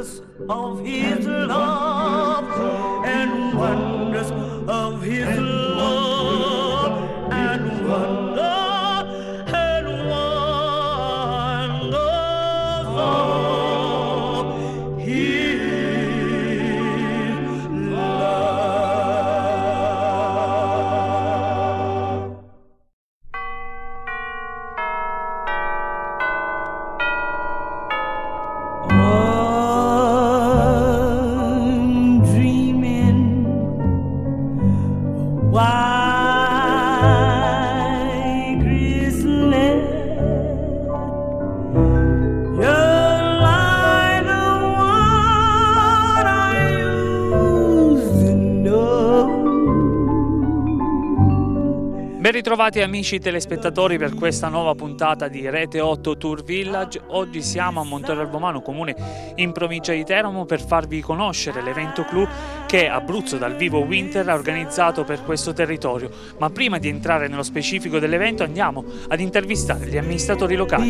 wonders of his love and wonders of his love Ben ritrovati amici telespettatori per questa nuova puntata di Rete 8 Tour Village. Oggi siamo a Montorio Albomano, comune in provincia di Teramo, per farvi conoscere l'evento clou che Abruzzo dal Vivo Winter ha organizzato per questo territorio. Ma prima di entrare nello specifico dell'evento andiamo ad intervistare gli amministratori locali.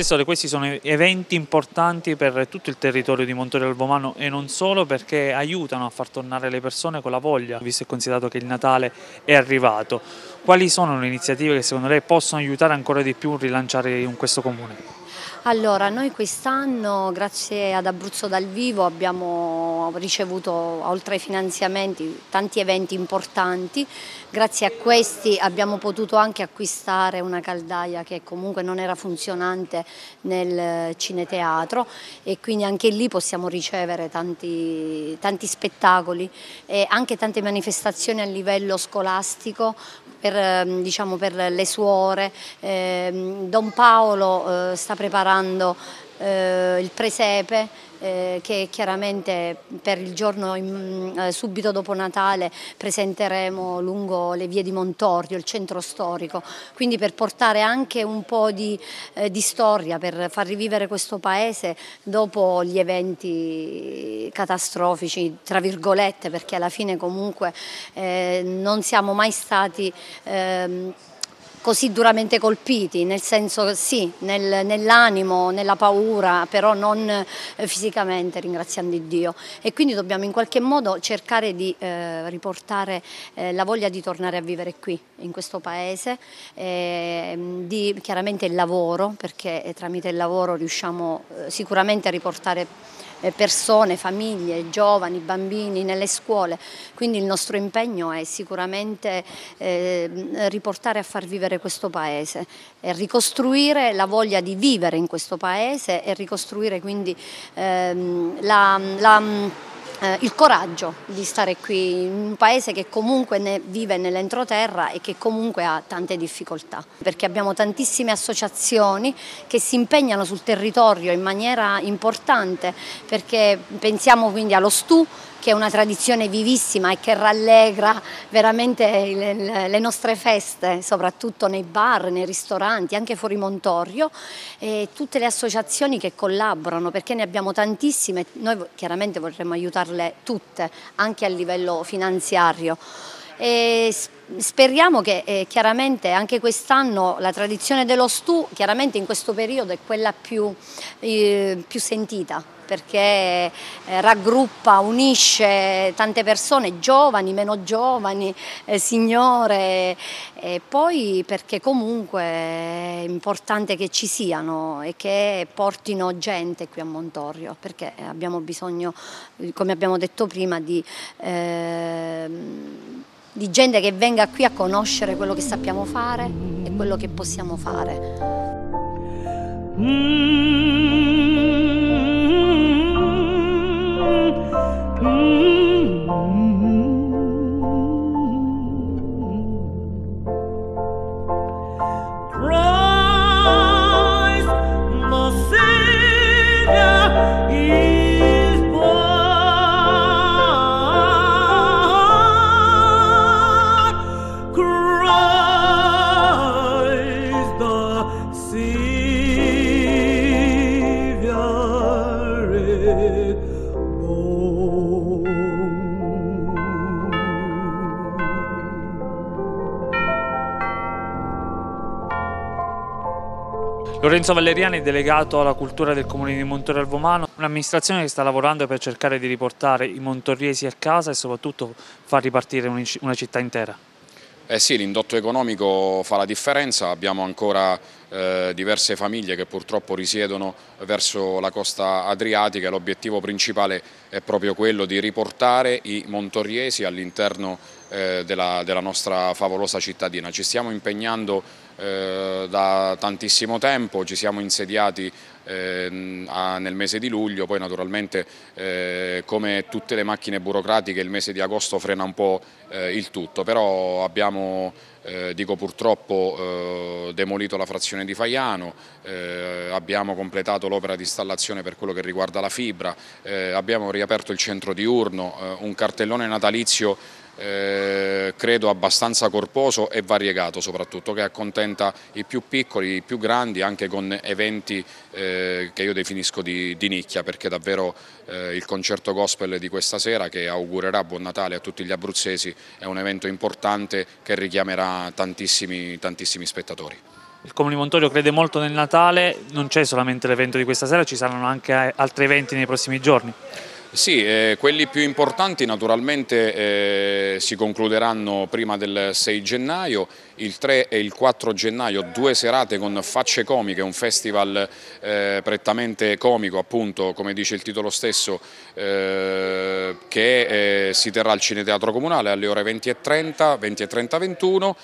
Assessore, questi sono eventi importanti per tutto il territorio di Montorio Albomano e non solo perché aiutano a far tornare le persone con la voglia, visto e considerato che il Natale è arrivato. Quali sono le iniziative che secondo lei possono aiutare ancora di più a rilanciare questo comune? Allora, noi quest'anno, grazie ad Abruzzo dal Vivo, abbiamo ricevuto, oltre ai finanziamenti, tanti eventi importanti. Grazie a questi abbiamo potuto anche acquistare una caldaia che comunque non era funzionante nel cineteatro e quindi anche lì possiamo ricevere tanti, tanti spettacoli e anche tante manifestazioni a livello scolastico per, ehm, diciamo, per le suore. Ehm, Don Paolo eh, sta preparando eh, il presepe eh, che chiaramente per il giorno in- eh, subito dopo Natale presenteremo lungo le vie di Montorio, il centro storico, quindi per portare anche un po' di, eh, di storia, per far rivivere questo paese dopo gli eventi catastrofici, tra virgolette, perché alla fine comunque eh, non siamo mai stati... ehm, così duramente colpiti, nel senso sì, nel- nell'animo, nella paura, però non eh, fisicamente, ringraziando Dio. E quindi dobbiamo in qualche modo cercare di eh, riportare eh, la voglia di tornare a vivere qui, in questo paese, ehm, di chiaramente il lavoro, perché eh, tramite il lavoro riusciamo eh, sicuramente a riportare eh, persone, famiglie, giovani, bambini nelle scuole. Quindi il nostro impegno è sicuramente eh, riportare a far vivere questo paese, e ricostruire la voglia di vivere in questo paese e ricostruire quindi ehm, la- la- eh, il coraggio di stare qui in un paese che comunque ne vive nell'entroterra e che comunque ha tante difficoltà, perché abbiamo tantissime associazioni che si impegnano sul territorio in maniera importante, perché pensiamo quindi allo STU che è una tradizione vivissima e che rallegra veramente le, le- nostre feste, soprattutto nei bar, nei ristoranti, anche fuori Montorio, e tutte le associazioni che collaborano, perché ne abbiamo tantissime, noi chiaramente vorremmo aiutarle tutte, anche a livello finanziario. E speriamo che eh, chiaramente anche quest'anno la tradizione dello Stu, chiaramente in questo periodo è quella più, eh, più sentita perché eh, raggruppa, unisce tante persone, giovani, meno giovani, eh, signore, e poi perché comunque è importante che ci siano e che portino gente qui a Montorio, perché abbiamo bisogno, eh, come abbiamo detto prima, di, ehm, di gente che venga qui a conoscere quello che sappiamo fare e quello che possiamo fare. Christ the Savior. Lorenzo Valleriani, delegato alla cultura del comune di Montorre al Vomano, un'amministrazione che sta lavorando per cercare di riportare i montorriesi a casa e soprattutto far ripartire una città intera. Eh sì, l'indotto economico fa la differenza, abbiamo ancora eh, diverse famiglie che purtroppo risiedono verso la costa adriatica e l'obiettivo principale è proprio quello di riportare i montoriesi all'interno eh, della, della, nostra favolosa cittadina. Ci stiamo impegnando eh, da tantissimo tempo, ci siamo insediati eh, a, nel mese di luglio, poi naturalmente eh, come tutte le macchine burocratiche il mese di agosto frena un po' eh, il tutto, però abbiamo eh, dico purtroppo eh, demolito la frazione di Faiano, eh, abbiamo completato l'opera di installazione per quello che riguarda la fibra, eh, abbiamo riaperto il centro diurno, un cartellone natalizio eh, credo abbastanza corposo e variegato soprattutto, che accontenta i più piccoli, i più grandi, anche con eventi eh, che io definisco di, di nicchia, perché davvero eh, il concerto gospel di questa sera, che augurerà buon Natale a tutti gli abruzzesi, è un evento importante che richiamerà tantissimi, tantissimi spettatori. Il Comune di Montorio crede molto nel Natale, non c'è solamente l'evento di questa sera, ci saranno anche altri eventi nei prossimi giorni. Sì, eh, quelli più importanti naturalmente eh, si concluderanno prima del 6 gennaio, il 3 e il 4 gennaio due serate con Facce Comiche, un festival eh, prettamente comico appunto come dice il titolo stesso eh, che eh, si terrà al Cineteatro Comunale alle ore 20.30, 20.30 21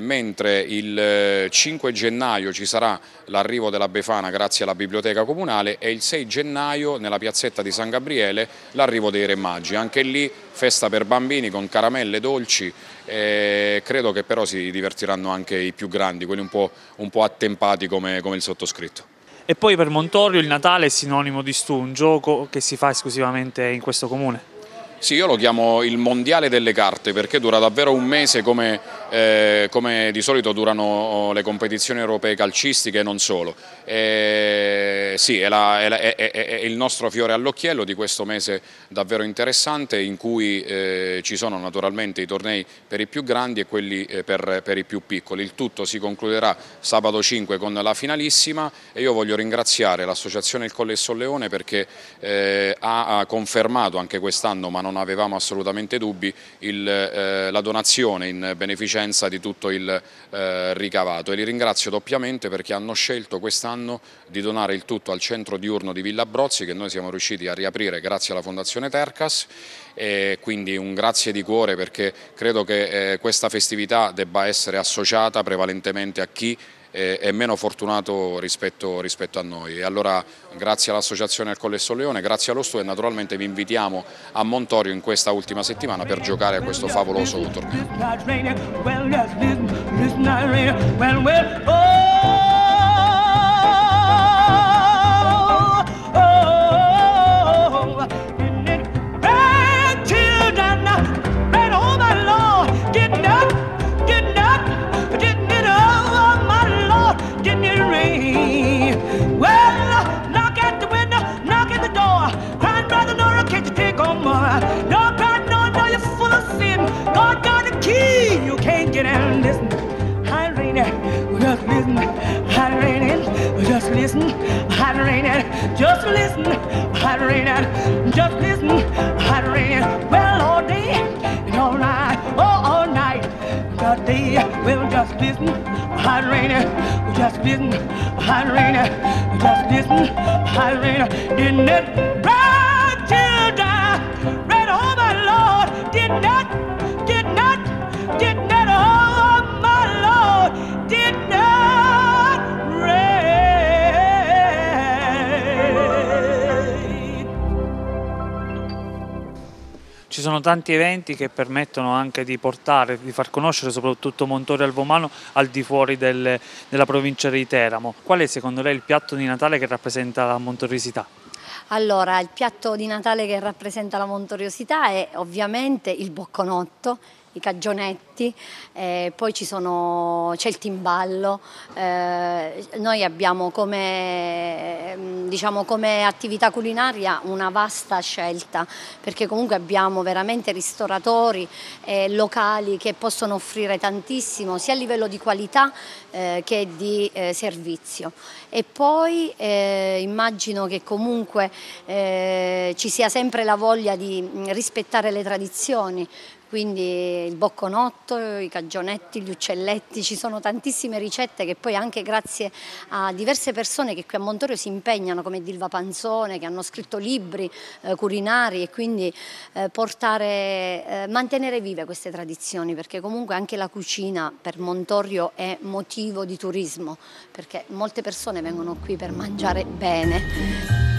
mentre il 5 gennaio ci sarà l'arrivo della Befana grazie alla Biblioteca Comunale e il 6 gennaio nella piazzetta di San Gabriele l'arrivo dei Re Maggi, anche lì festa per bambini con caramelle dolci e credo che però si divertiranno anche i più grandi, quelli un po', un po attempati come, come il sottoscritto. E poi per Montorio il Natale è sinonimo di stu, un gioco che si fa esclusivamente in questo comune. Sì, io lo chiamo il mondiale delle carte perché dura davvero un mese come, eh, come di solito durano oh, le competizioni europee calcistiche e non solo. E, sì, è, la, è, è, è, il nostro fiore all'occhiello di questo mese davvero interessante in cui eh, ci sono naturalmente i tornei per i più grandi e quelli eh, per, per, i più piccoli. Il tutto si concluderà sabato 5 con la finalissima e io voglio ringraziare l'associazione Il Collesso Leone perché eh, ha confermato anche quest'anno, ma non non avevamo assolutamente dubbi, il, eh, la donazione in beneficenza di tutto il eh, ricavato. E li ringrazio doppiamente perché hanno scelto quest'anno di donare il tutto al centro diurno di Villa Brozzi che noi siamo riusciti a riaprire grazie alla Fondazione Tercas. E quindi un grazie di cuore perché credo che eh, questa festività debba essere associata prevalentemente a chi è meno fortunato rispetto, rispetto, a noi. E allora grazie all'Associazione al Collesso Leone, grazie allo Stu e naturalmente vi invitiamo a Montorio in questa ultima settimana per giocare a questo favoloso torneo. Well, knock at the window, knock at the door. Crying, brother Nora, can't you take on more? No God, no, no, you're full of sin. God got a key, you can't get out. Listen, I'm raining, just listen. I'm raining, just listen. I'm raining, just listen. I'm raining, just listen. I'm raining, well, all day and all night. Oh, God day, well, just listen, hot raining. Just listen, hot raining. Just listen, hot raining. Didn't it bright children, right oh my Lord, did not, sono tanti eventi che permettono anche di portare, di far conoscere soprattutto Montorio Alvomano al di fuori del, della provincia di Teramo. Qual è secondo lei il piatto di Natale che rappresenta la montoriosità? Allora, il piatto di Natale che rappresenta la montoriosità è ovviamente il bocconotto, i cagionetti, eh, poi c'è il timballo, eh, noi abbiamo come, diciamo, come attività culinaria una vasta scelta perché comunque abbiamo veramente ristoratori eh, locali che possono offrire tantissimo sia a livello di qualità eh, che di eh, servizio. E poi eh, immagino che comunque ci sia sempre la voglia di rispettare le tradizioni, quindi il bocconotto, i cagionetti, gli uccelletti, ci sono tantissime ricette che poi anche grazie a diverse persone che qui a Montorio si impegnano come Dilva Panzone che hanno scritto libri eh, culinari e quindi eh, portare, eh, mantenere vive queste tradizioni perché comunque anche la cucina per Montorio è motivo di turismo perché molte persone vengono qui per mangiare bene.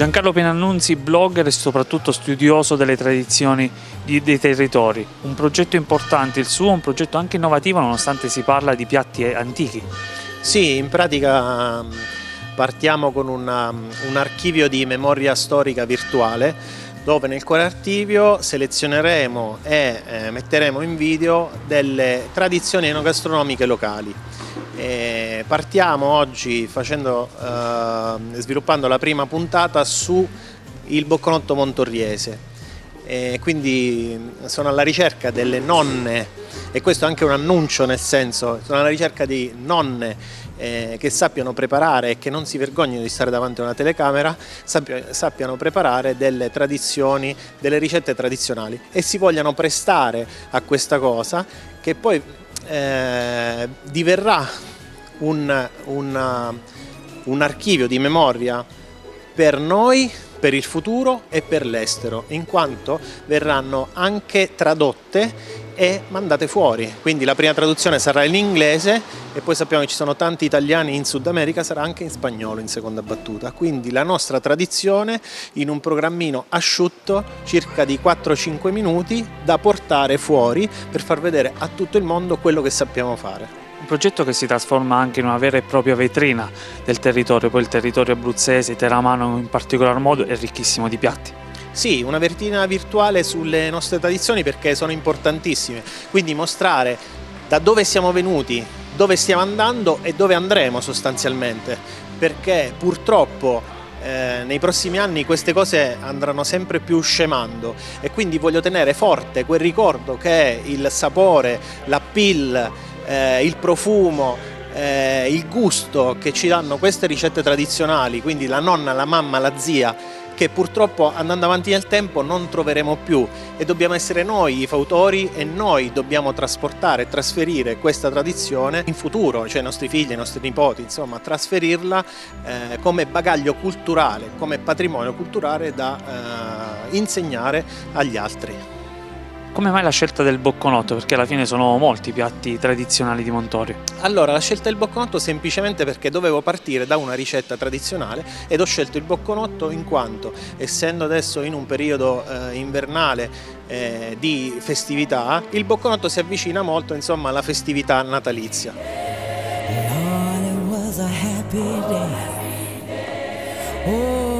Giancarlo Penannunzi, blogger e soprattutto studioso delle tradizioni di, dei territori. Un progetto importante il suo, un progetto anche innovativo nonostante si parla di piatti antichi. Sì, in pratica mm, partiamo con una, mm, un archivio di memoria storica virtuale dove nel cuore archivio selezioneremo e eh, metteremo in video delle tradizioni enogastronomiche locali. E partiamo oggi facendo, eh, sviluppando la prima puntata su il bocconotto montorriese. E quindi sono alla ricerca delle nonne, e questo è anche un annuncio nel senso, sono alla ricerca di nonne eh, che sappiano preparare e che non si vergognino di stare davanti a una telecamera, sappiano preparare delle tradizioni, delle ricette tradizionali e si vogliano prestare a questa cosa che poi eh, diverrà un, un, un archivio di memoria per noi, per il futuro e per l'estero, in quanto verranno anche tradotte e mandate fuori. Quindi la prima traduzione sarà in inglese e poi sappiamo che ci sono tanti italiani in Sud America, sarà anche in spagnolo in seconda battuta. Quindi la nostra tradizione in un programmino asciutto, circa di 4-5 minuti, da portare fuori per far vedere a tutto il mondo quello che sappiamo fare un progetto che si trasforma anche in una vera e propria vetrina del territorio, poi il territorio abruzzese, teramano in particolar modo, è ricchissimo di piatti. Sì, una vetrina virtuale sulle nostre tradizioni perché sono importantissime, quindi mostrare da dove siamo venuti, dove stiamo andando e dove andremo sostanzialmente, perché purtroppo eh, nei prossimi anni queste cose andranno sempre più scemando. E quindi voglio tenere forte quel ricordo che è il sapore, l'appeal, eh, il profumo, eh, il gusto che ci danno queste ricette tradizionali, quindi la nonna, la mamma, la zia, che purtroppo andando avanti nel tempo non troveremo più e dobbiamo essere noi i fautori e noi dobbiamo trasportare trasferire questa tradizione in futuro, cioè i nostri figli, i nostri nipoti, insomma trasferirla eh, come bagaglio culturale, come patrimonio culturale da eh, insegnare agli altri. Come mai la scelta del bocconotto? Perché alla fine sono molti i piatti tradizionali di Montorio. Allora, la scelta del bocconotto semplicemente perché dovevo partire da una ricetta tradizionale ed ho scelto il bocconotto in quanto, essendo adesso in un periodo eh, invernale eh, di festività, il bocconotto si avvicina molto insomma, alla festività natalizia. Oh,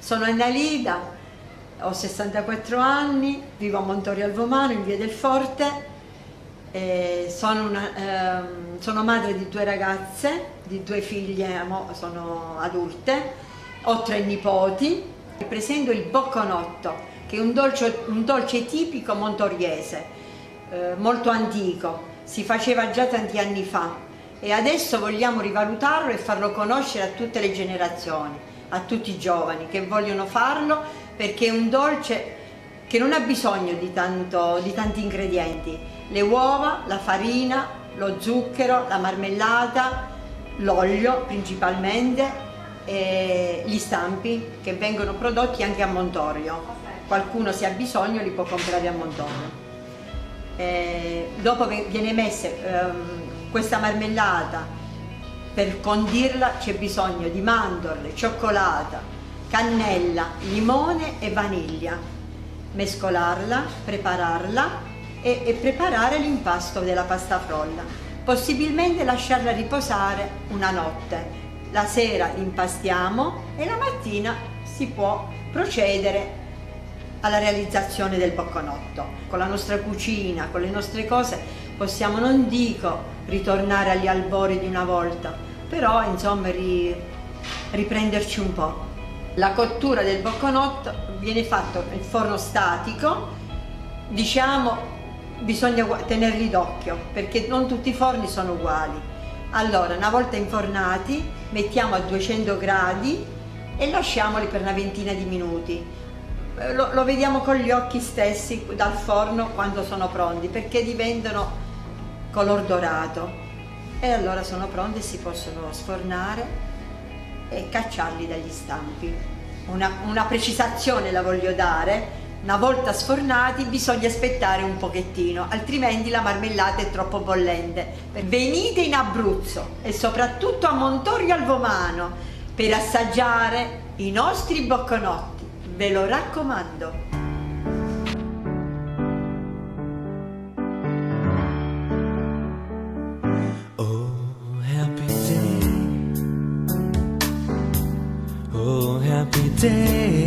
Sono Annalida, ho 64 anni, vivo a Montorio al Vomano in via del Forte. Sono, una, ehm, sono madre di due ragazze, di due figlie, sono adulte ho tre nipoti, presento il bocconotto, che è un dolce, un dolce tipico montoriese, eh, molto antico, si faceva già tanti anni fa e adesso vogliamo rivalutarlo e farlo conoscere a tutte le generazioni, a tutti i giovani che vogliono farlo perché è un dolce che non ha bisogno di, tanto, di tanti ingredienti, le uova, la farina, lo zucchero, la marmellata, l'olio principalmente e gli stampi che vengono prodotti anche a Montorio. Qualcuno se ha bisogno li può comprare a Montorio. E dopo viene messa ehm, questa marmellata, per condirla c'è bisogno di mandorle, cioccolata, cannella, limone e vaniglia. Mescolarla, prepararla e, e preparare l'impasto della pasta frolla. Possibilmente lasciarla riposare una notte. La sera l'impastiamo e la mattina si può procedere alla realizzazione del bocconotto. Con la nostra cucina, con le nostre cose, possiamo, non dico ritornare agli albori di una volta, però insomma ri, riprenderci un po'. La cottura del bocconotto viene fatta in forno statico, diciamo bisogna tenerli d'occhio perché non tutti i forni sono uguali. Allora, una volta infornati, mettiamo a 200 gradi e lasciamoli per una ventina di minuti. Eh, lo, lo vediamo con gli occhi stessi dal forno quando sono pronti perché diventano color dorato e allora sono pronti e si possono sfornare e cacciarli dagli stampi. Una, una precisazione la voglio dare, una volta sfornati bisogna aspettare un pochettino, altrimenti la marmellata è troppo bollente. Venite in Abruzzo e soprattutto a Montorio al Vomano per assaggiare i nostri bocconotti, ve lo raccomando. Oh, day.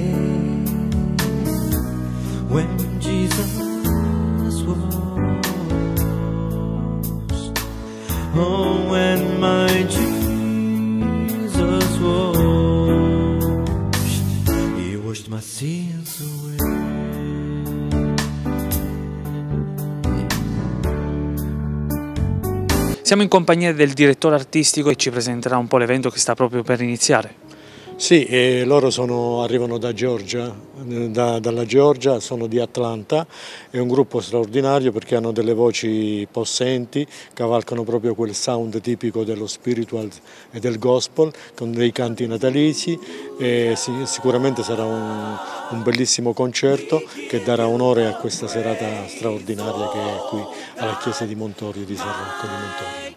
Siamo in compagnia del direttore artistico che ci presenterà un po' l'evento che sta proprio per iniziare. Sì, loro sono- arrivano da Georgia, eh, da- dalla Georgia, sono di Atlanta, è un gruppo straordinario perché hanno delle voci possenti, cavalcano proprio quel sound tipico dello spiritual e del gospel, con dei canti natalizi e si- sicuramente sarà un, un bellissimo concerto che darà onore a questa serata straordinaria che è qui alla chiesa di Montorio, di San Rocco di Montorio.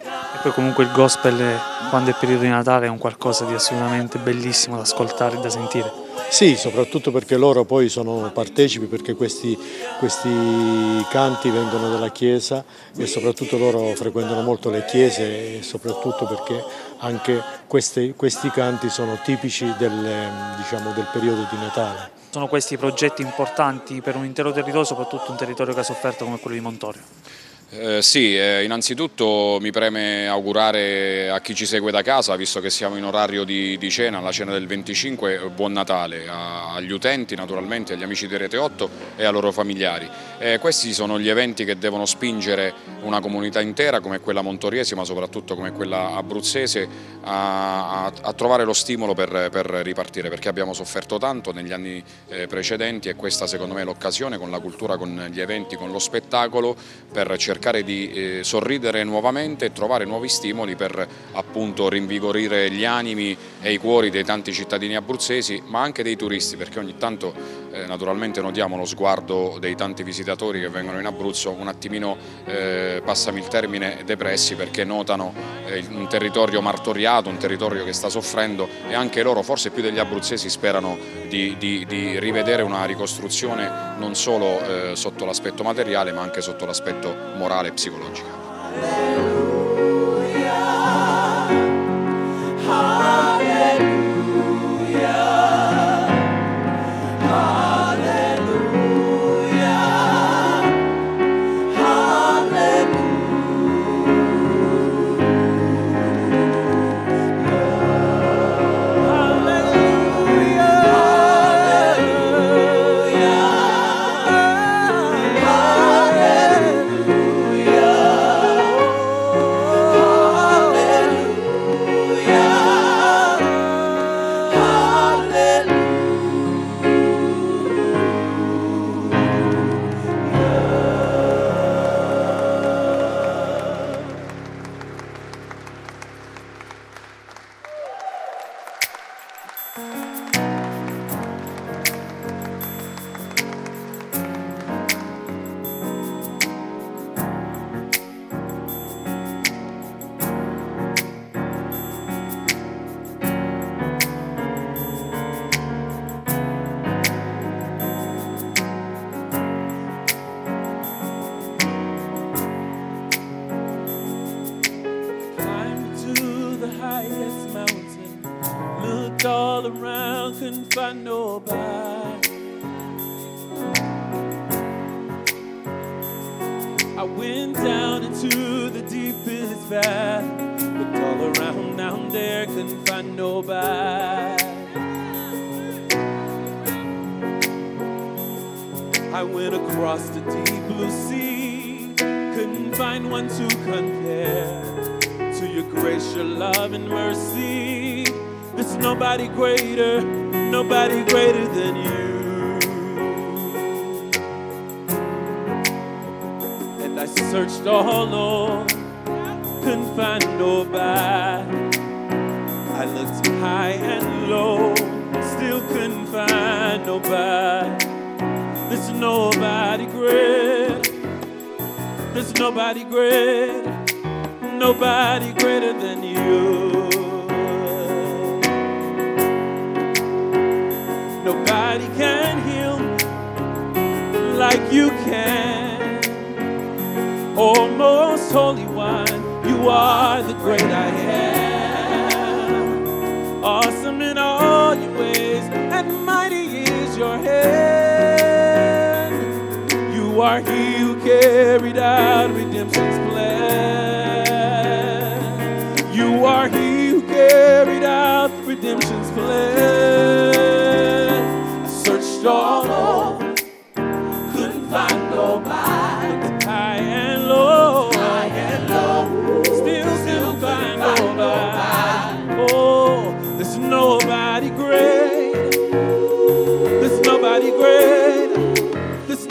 Poi comunque il gospel quando è periodo di Natale è un qualcosa di assolutamente bellissimo da ascoltare e da sentire. Sì, soprattutto perché loro poi sono partecipi, perché questi, questi canti vengono dalla Chiesa e soprattutto loro frequentano molto le chiese e soprattutto perché anche questi, questi canti sono tipici del, diciamo, del periodo di Natale. Sono questi progetti importanti per un intero territorio, soprattutto un territorio che ha sofferto come quello di Montorio. Eh, sì, eh, innanzitutto mi preme augurare a chi ci segue da casa, visto che siamo in orario di, di cena, la cena del 25, buon Natale a- agli utenti naturalmente, agli amici di Rete 8 e ai loro familiari. Eh, questi sono gli eventi che devono spingere una comunità intera come quella montoriese, ma soprattutto come quella abruzzese, a, a- a trovare lo stimolo per, per ripartire, perché abbiamo sofferto tanto negli anni eh, precedenti e questa secondo me è l'occasione con la cultura, con gli eventi, con lo spettacolo, per cercare di eh, sorridere nuovamente e trovare nuovi stimoli per appunto rinvigorire gli animi e i cuori dei tanti cittadini abruzzesi, ma anche dei turisti, perché ogni tanto naturalmente notiamo lo sguardo dei tanti visitatori che vengono in Abruzzo un attimino, eh, passami il termine, depressi perché notano eh, un territorio martoriato, un territorio che sta soffrendo e anche loro, forse più degli abruzzesi, sperano di, di- di rivedere una ricostruzione non solo eh, sotto l'aspetto materiale ma anche sotto l'aspetto morale e psicologico. You are he who carried out redemption's plan. You are he who carried out redemption's plan. I searched all over, oh,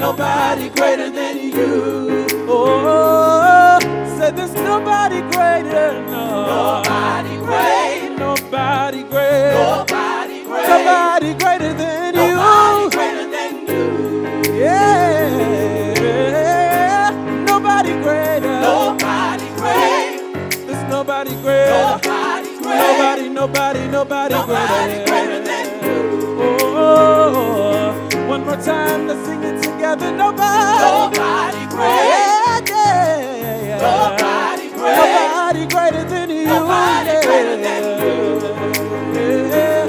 nobody greater than you. Oh, said there's nobody greater. No. Nobody great. Nobody great. Nobody great. Nobody greater than you. Nobody greater than you. Yeah. Nobody greater. Nobody great. There's nobody greater. Nobody great. Nobody, nobody, nobody, nobody greater than you. Oh, one more time, let's sing together. Nobody. Nobody great. Yeah, yeah, yeah. Nobody great. Nobody greater than you. Nobody yeah. greater than you. Yeah.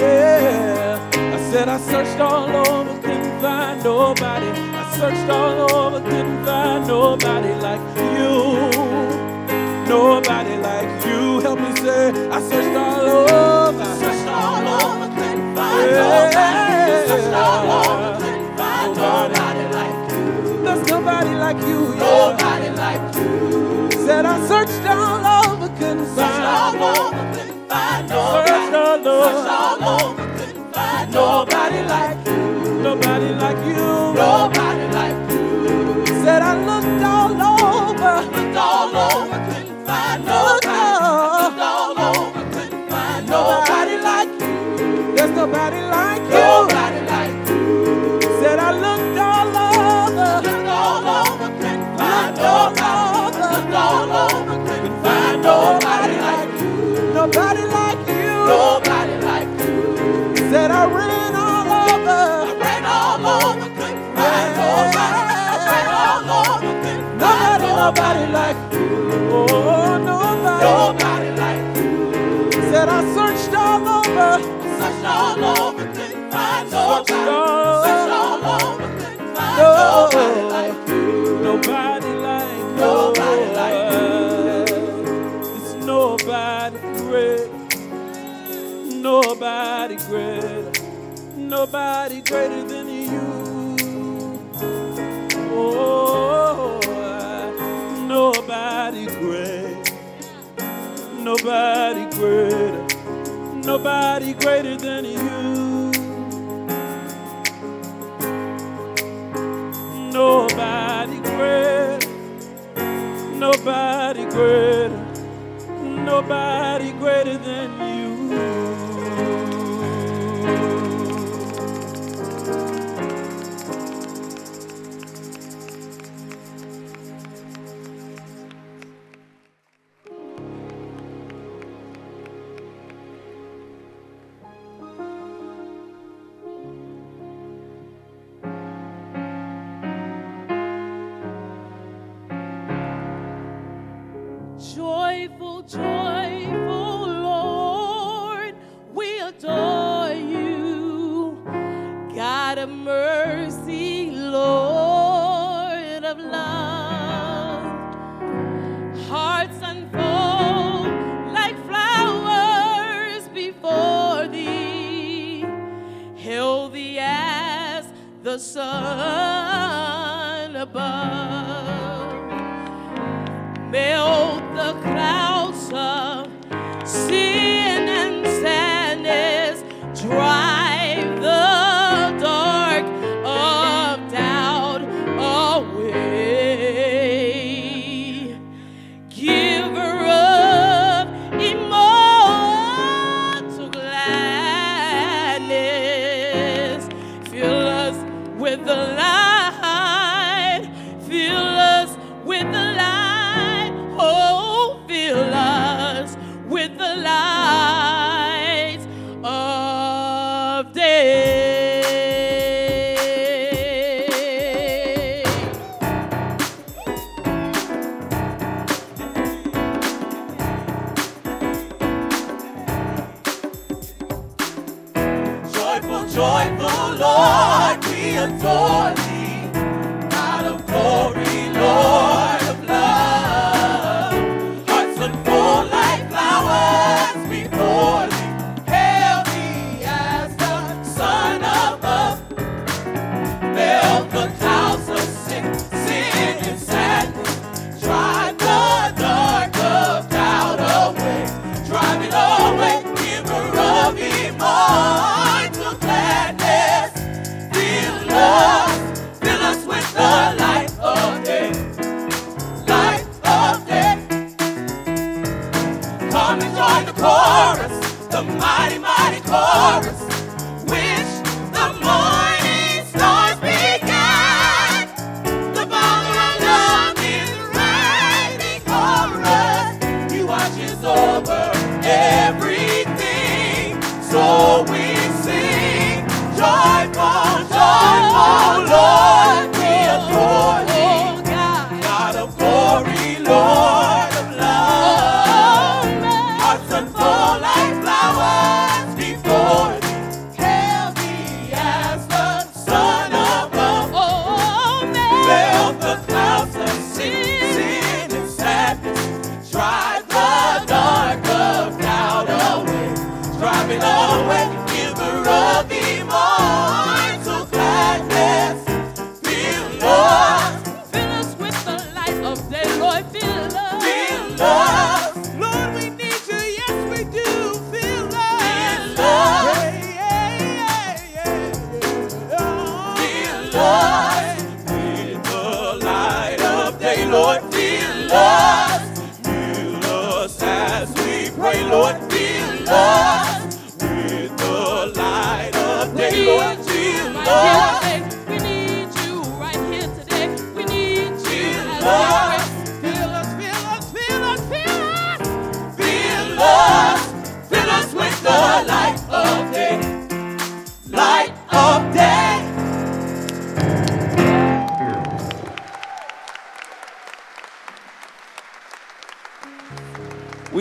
Yeah. I said I searched all over, couldn't find nobody. I searched all over, couldn't find nobody like you. Nobody like you. Help me say, I searched all over. Searched all over, couldn't find nobody. Searched all over, couldn't find nobody like you. There's nobody like you. Nobody like you. Said I searched all over, couldn't find. all over, couldn't find nobody. Searched all over, searched all over, couldn't find nobody like you. Nobody like you. Nobody like you. Said I looked all over, looked all over, couldn't find nobody. Looked all over, couldn't find nobody like you. There's nobody like Said I looked all over, looked all over, couldn't find nobody. Looked all over, couldn't find nobody like you. Nobody like you. Nobody like you. Said I ran all over. I ran all over, couldn't find nobody. I ran all over, couldn't find nobody like you. Oh, nobody. Nobody like you. Said I searched all over. Searched all over, couldn't find nobody. Searched all over, couldn't find nobody like you. Nobody like nobody like you. There's nobody great. Nobody greater. Nobody greater than you. Oh, nobody great. Nobody greater. Nobody greater than you. Nobody greater. Nobody greater. Nobody greater than you.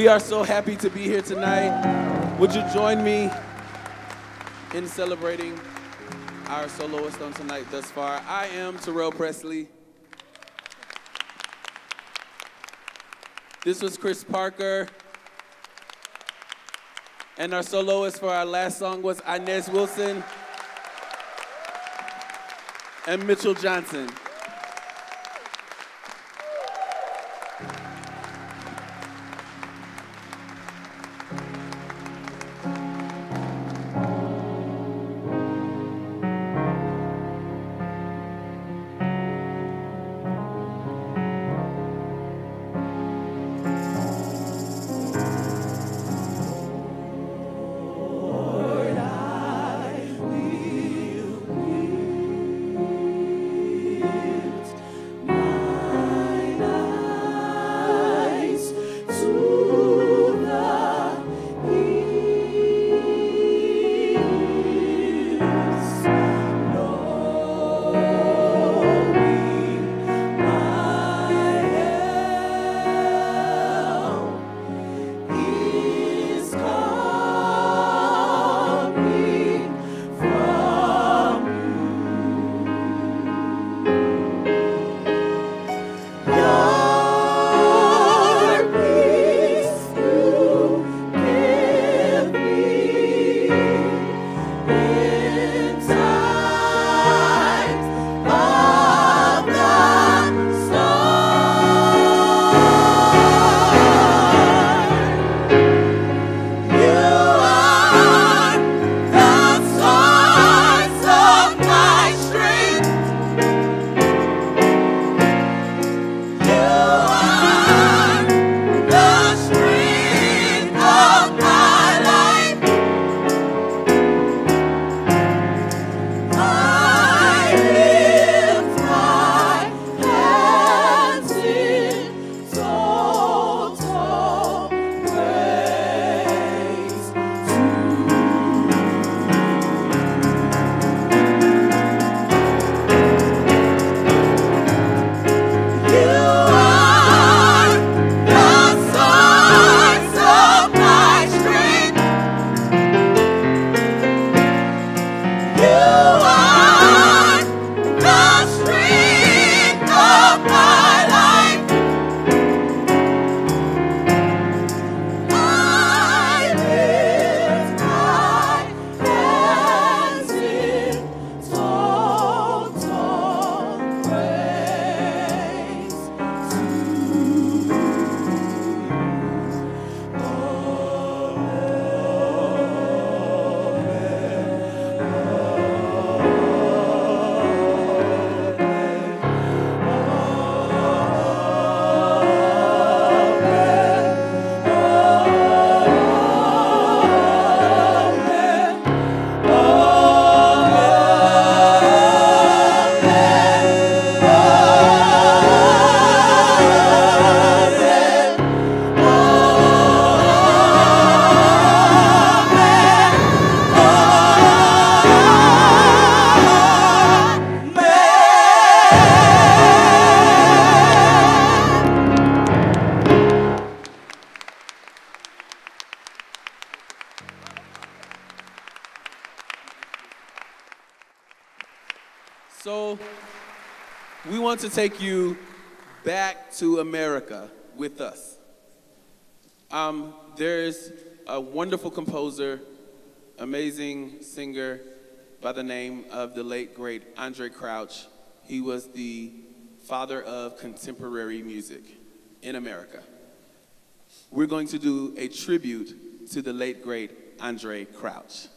We are so happy to be here tonight. Would you join me in celebrating our soloist on tonight thus far? I am Terrell Presley. This was Chris Parker. And our soloist for our last song was Inez Wilson and Mitchell Johnson. take you back to America with us. Um, there's a wonderful composer, amazing singer by the name of the late, great Andre Crouch. He was the father of contemporary music in America. We're going to do a tribute to the late, great Andre Crouch.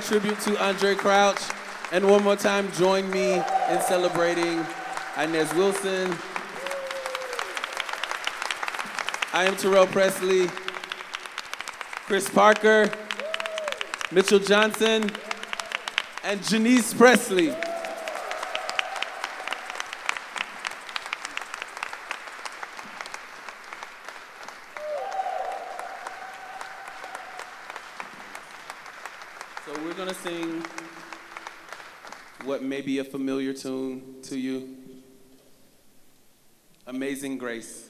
Tribute to Andre Crouch. And one more time, join me in celebrating Inez Wilson. I am Terrell Presley, Chris Parker, Mitchell Johnson, and Janice Presley. familiar tune to you? Amazing Grace.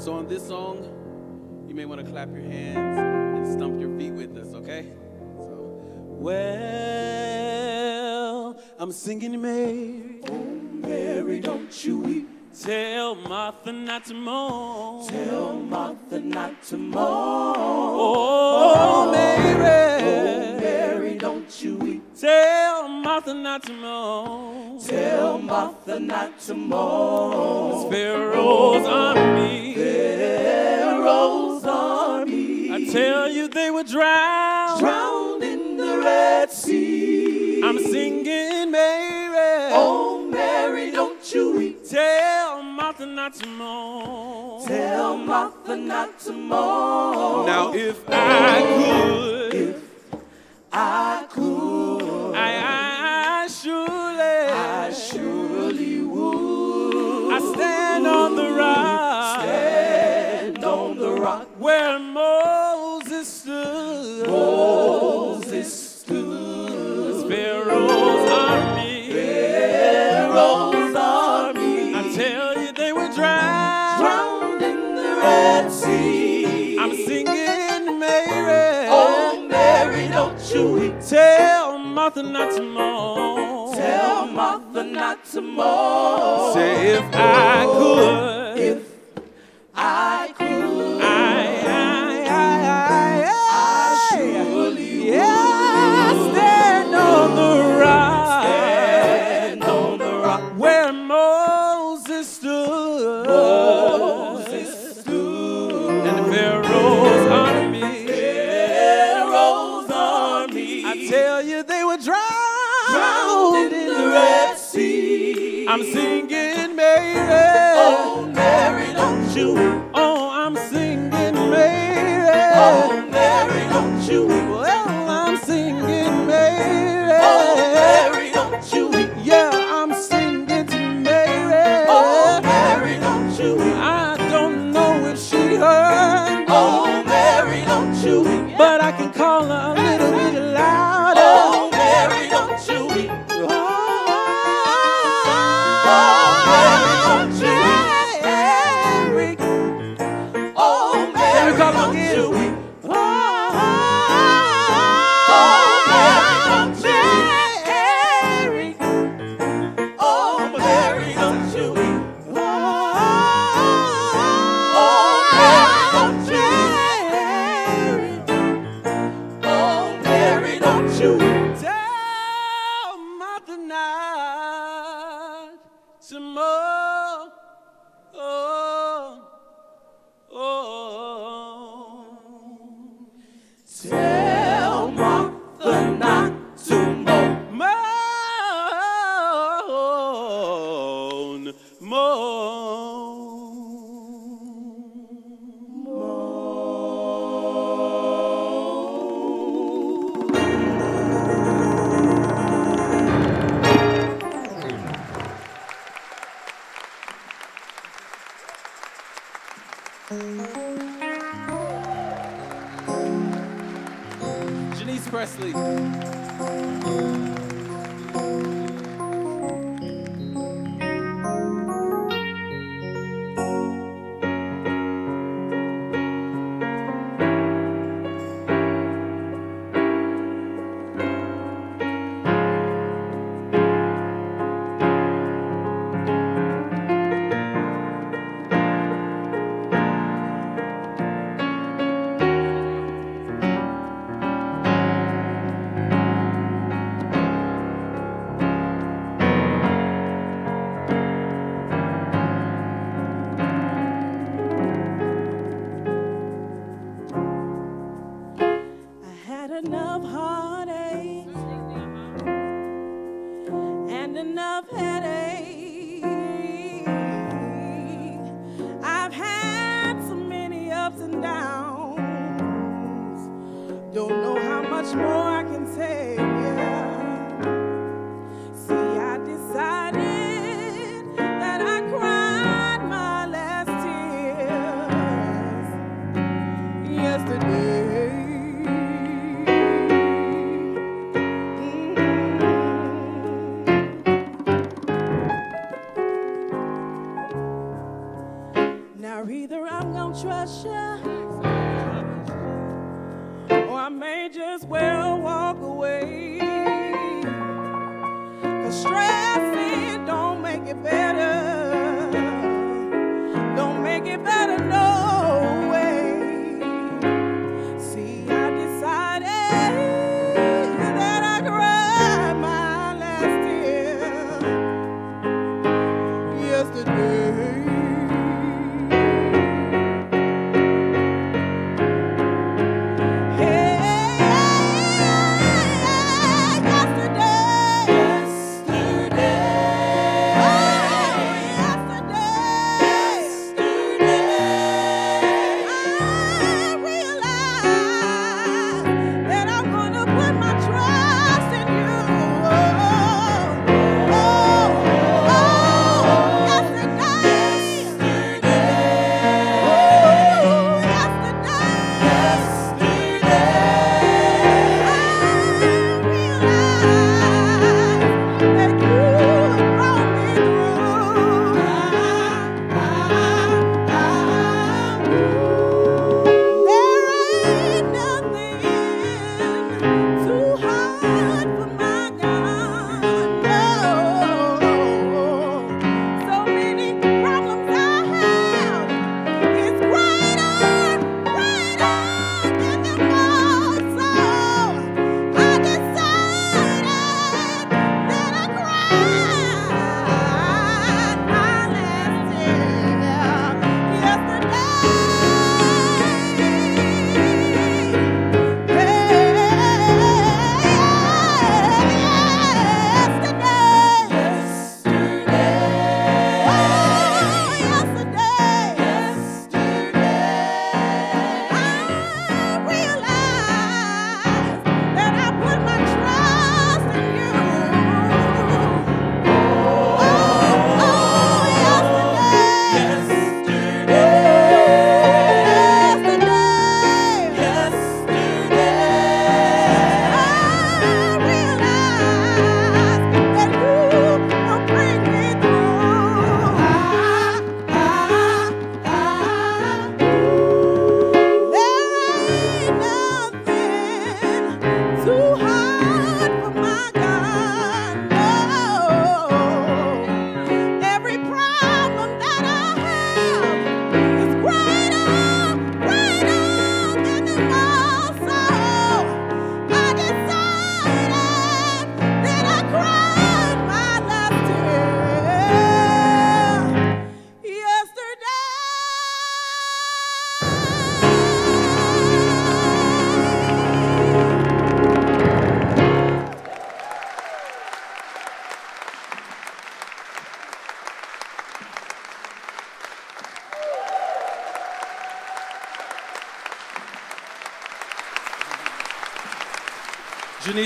Song, you may want to clap your hands and stump your feet with us, okay? So, well, I'm singing Mary. Oh, Mary, don't you weep. Tell Martha not to mourn. Tell Martha not to mourn. Oh, oh, Mary. Oh, Mary, don't you weep. Tell Martha not to mourn. Tell Martha not to mourn. Pharaoh's army. Pharaoh's army. I tell you they were drowned. Drowned in the Red Sea. I'm singing Mary. Oh, Mary, don't you weep. Tell Martha not to mourn. Tell Martha not to mourn. Now if I could. If I could. Red Sea. I'm singing Mary. Oh, Mary, don't you weep. Tell Martha not to mourn. Tell Martha not to mourn. Say if I could. If I could. I'm singing Mary. Oh, Mary, don't you. Oh, I'm singing Mary. Oh, Mary, don't you. Well, I'm singing Mary. Oh,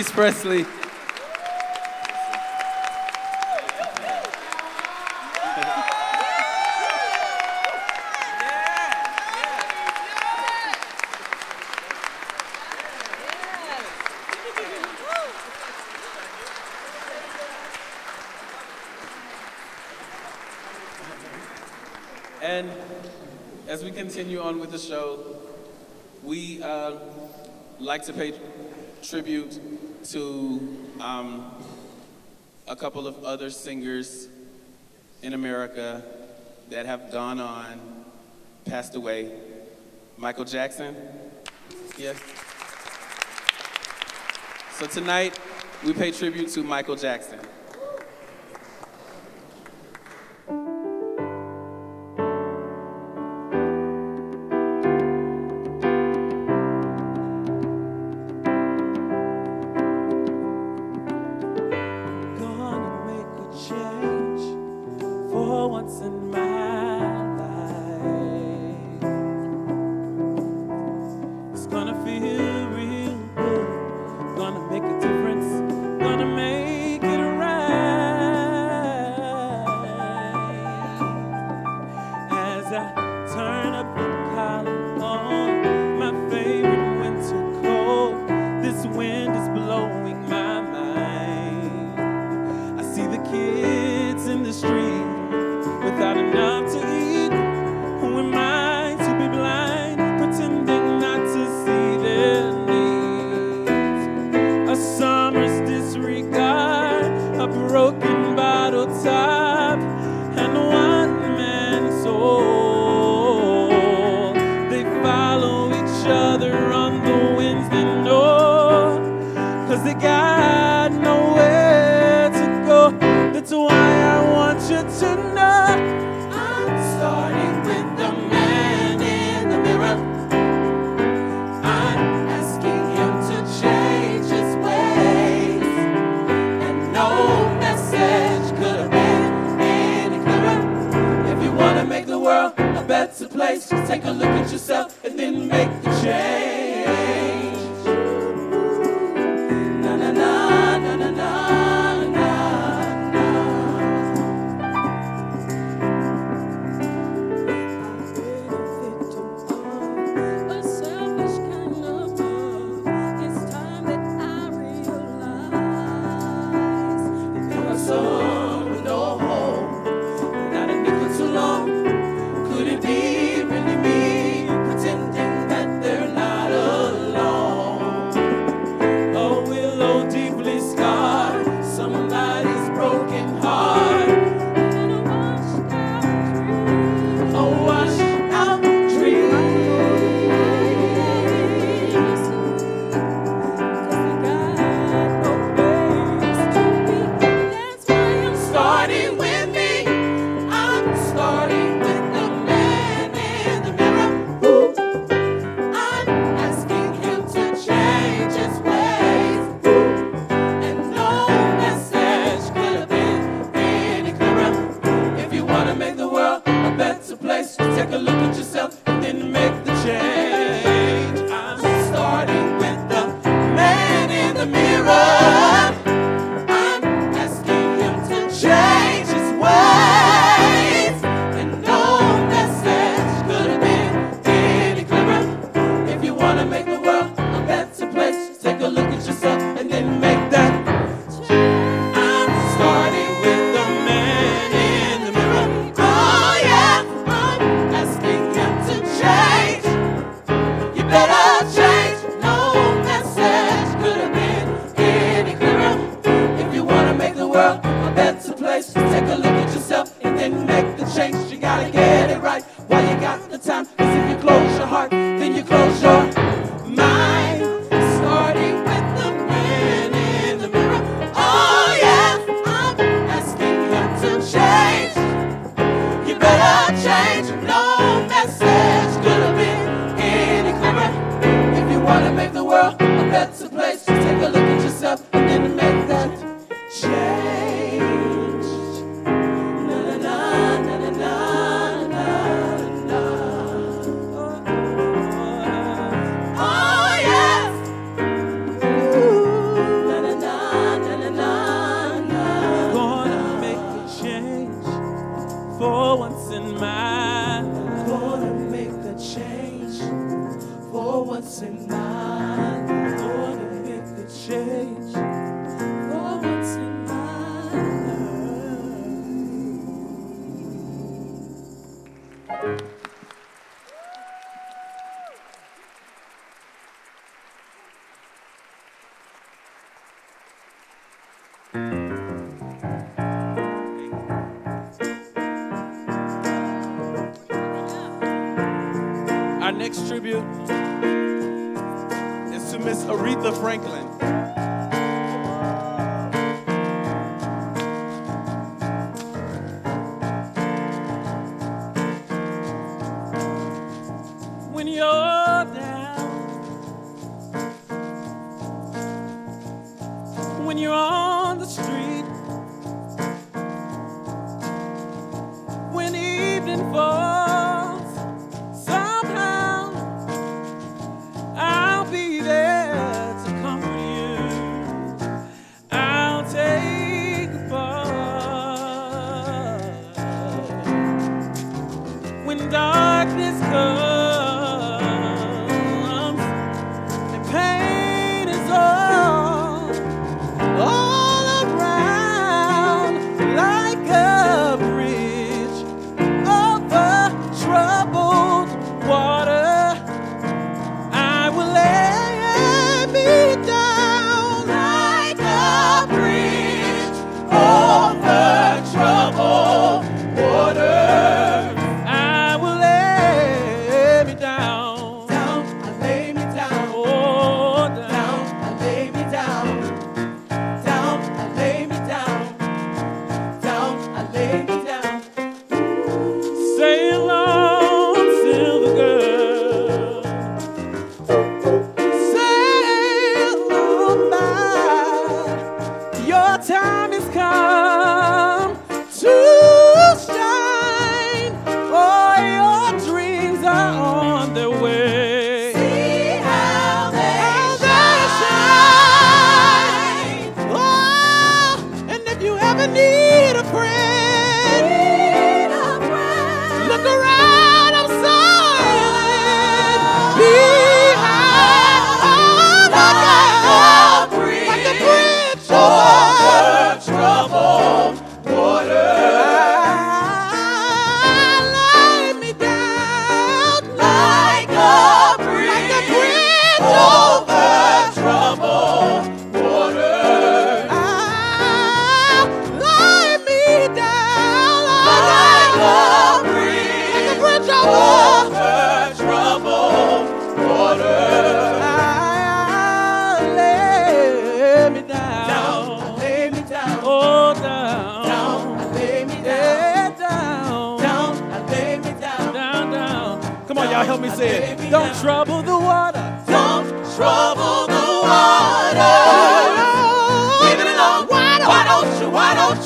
Elvis Presley. And as we continue on with the show, we uh, like to pay couple of other singers in America that have gone on, passed away. Michael Jackson, yes. So tonight, we pay tribute to Michael Jackson.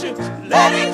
you. Let it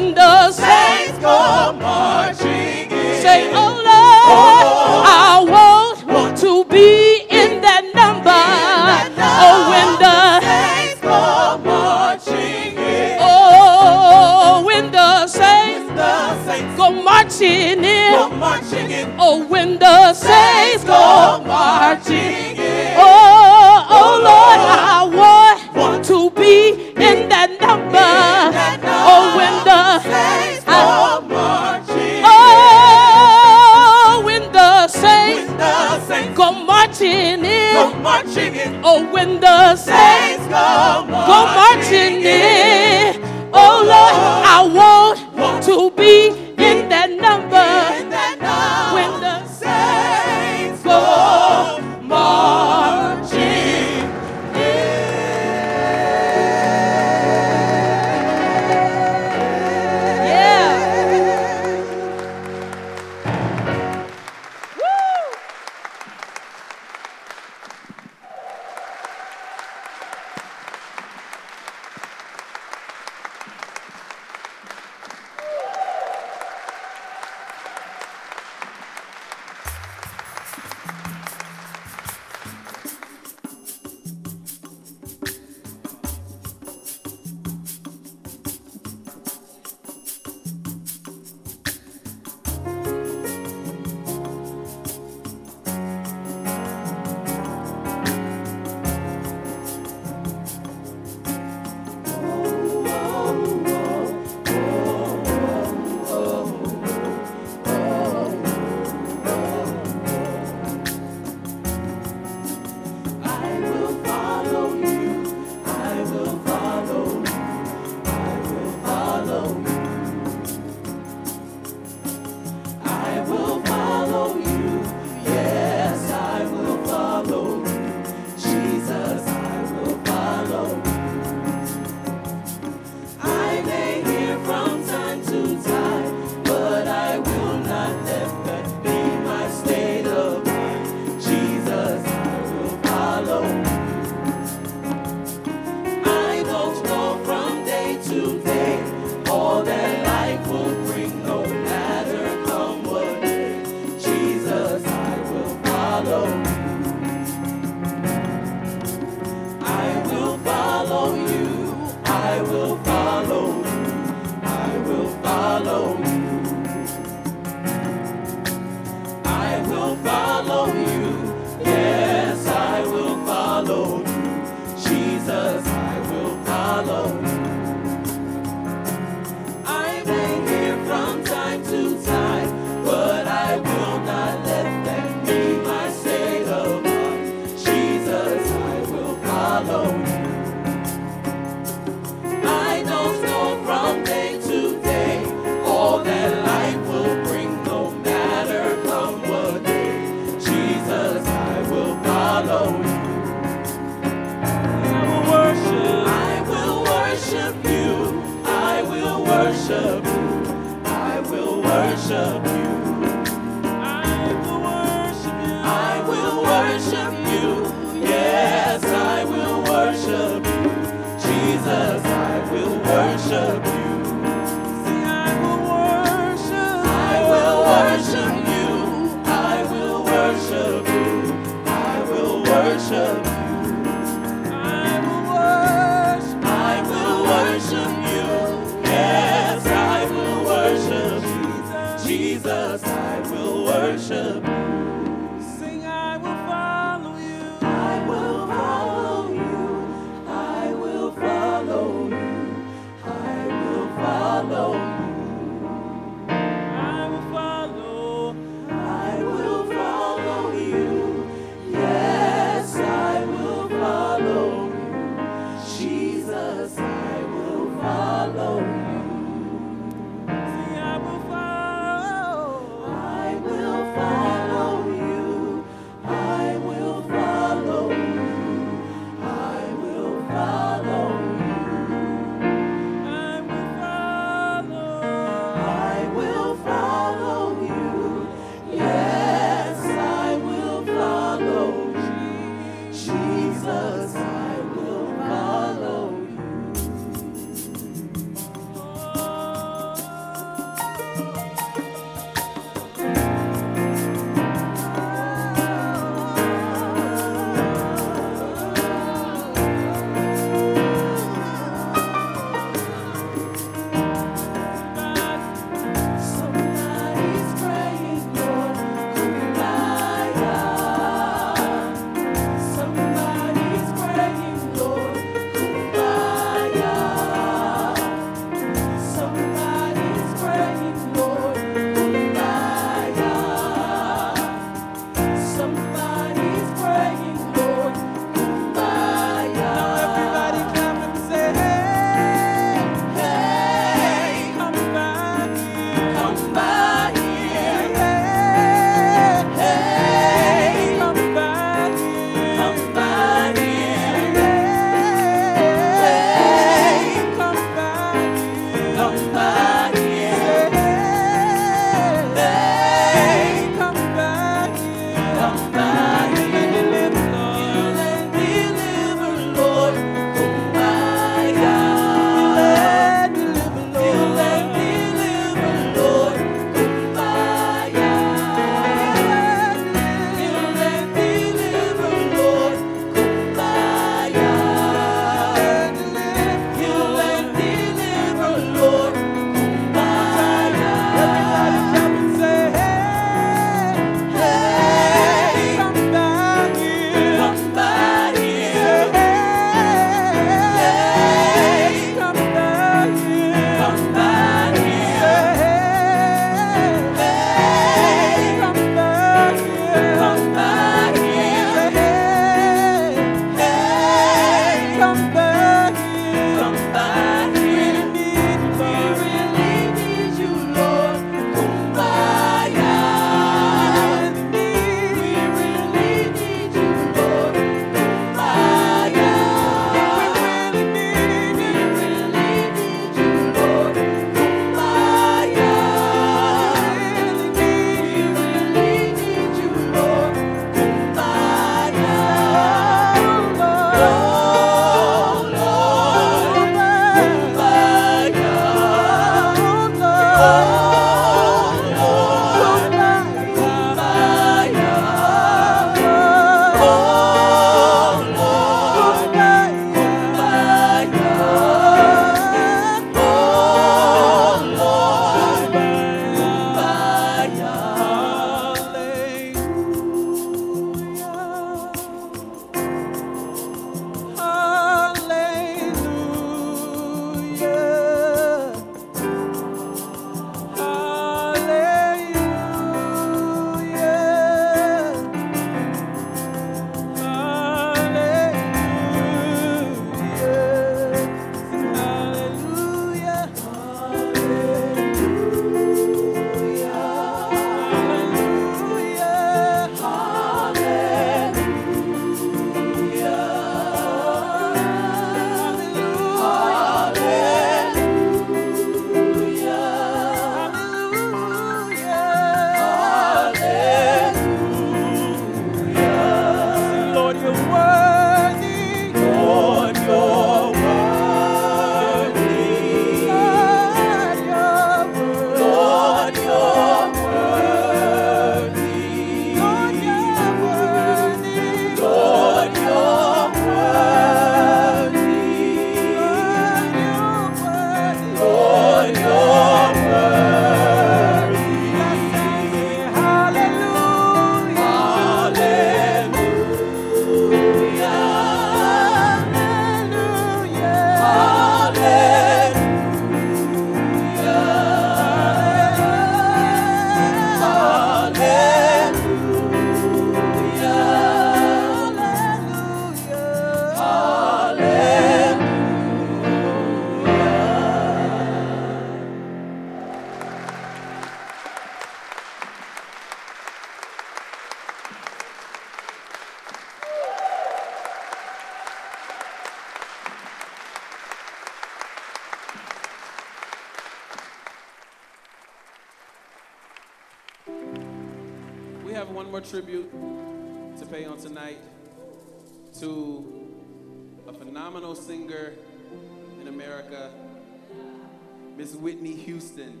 Miss Whitney Houston.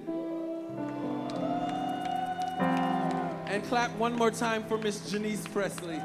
And clap one more time for Miss Janice Presley.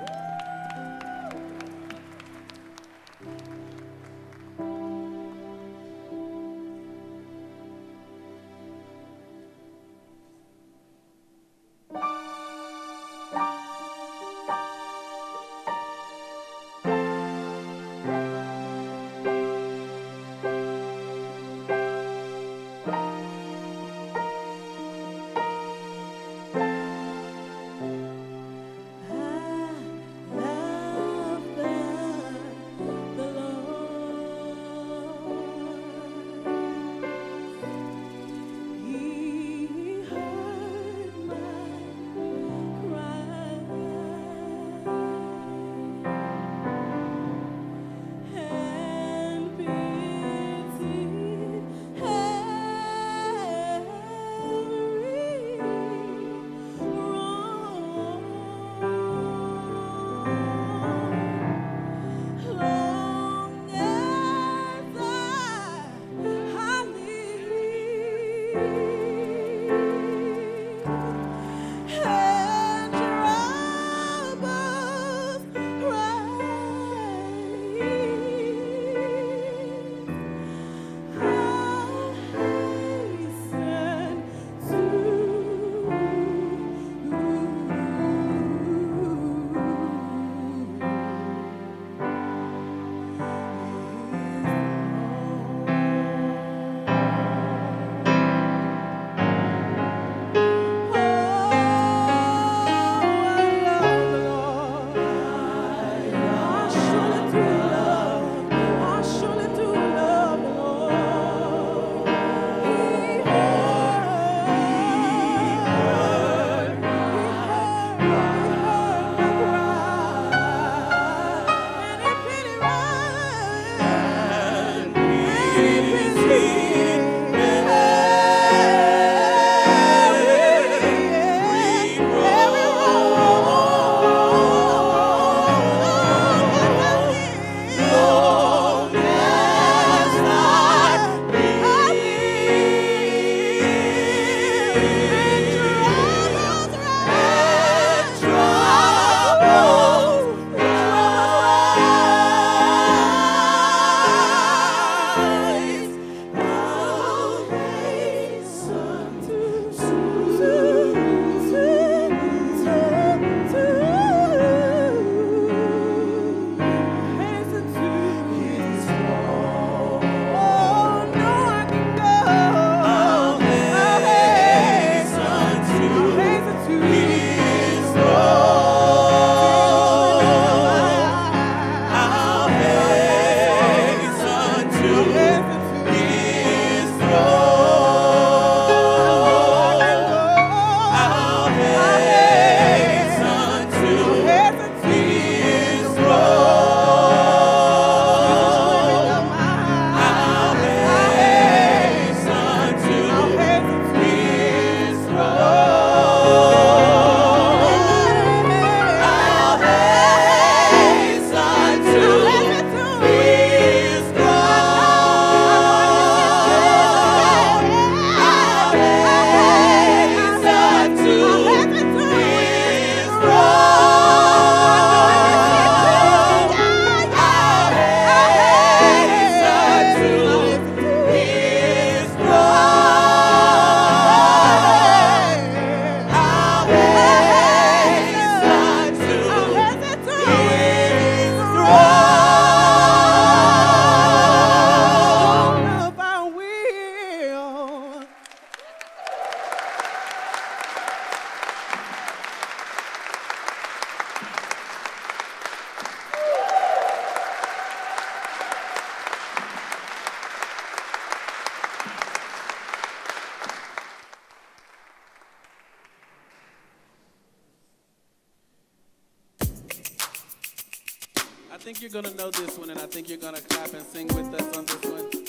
Think you're gonna know this one, and I think you're gonna clap and sing with us on this one.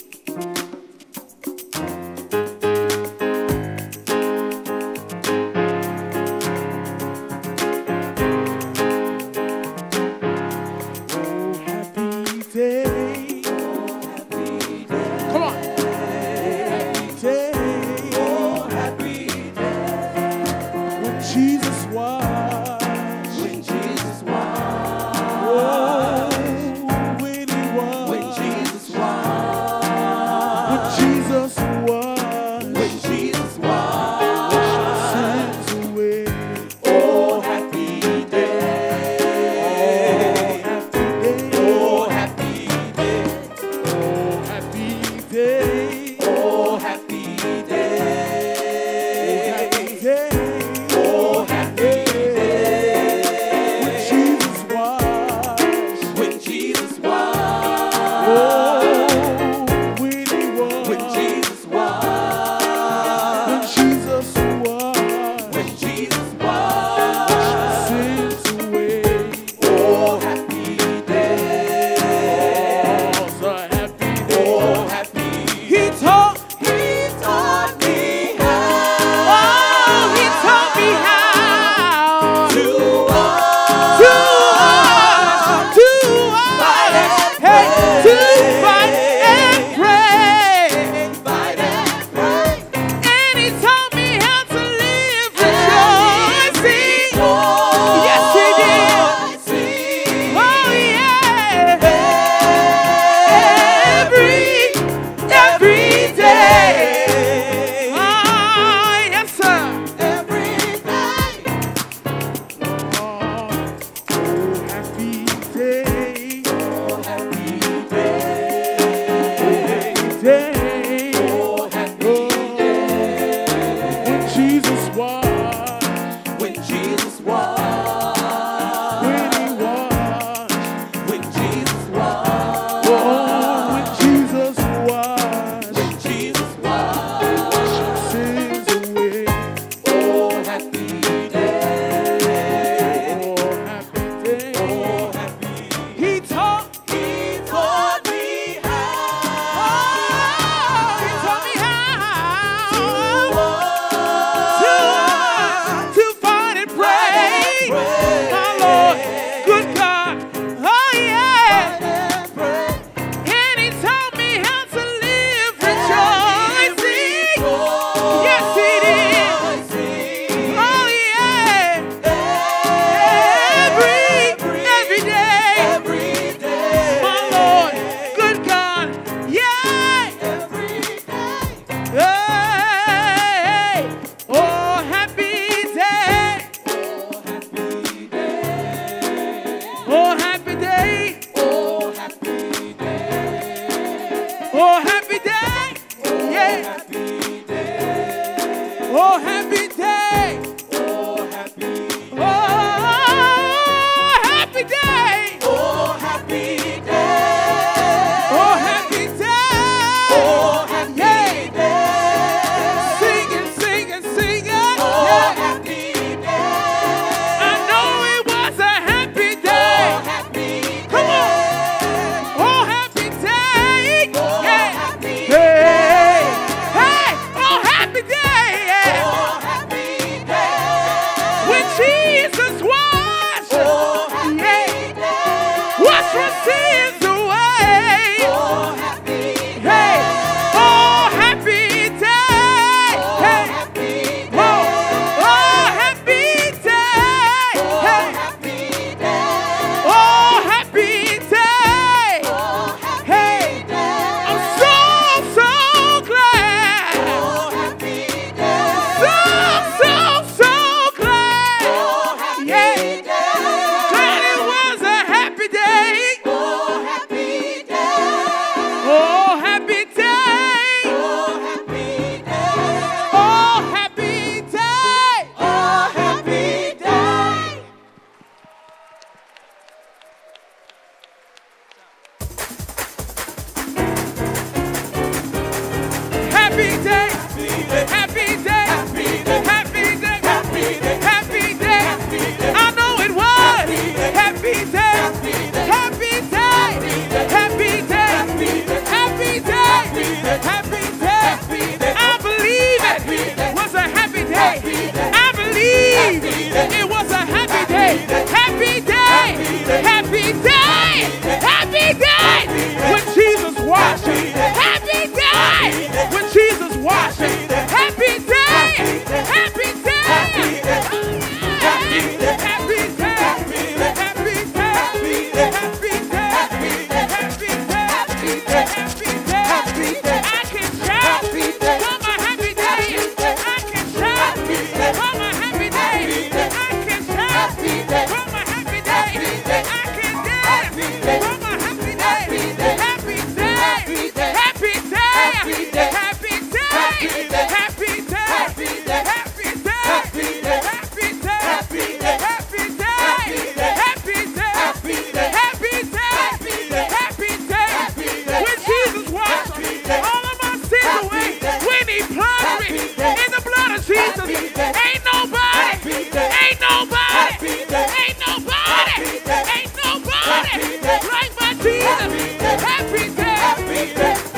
baby.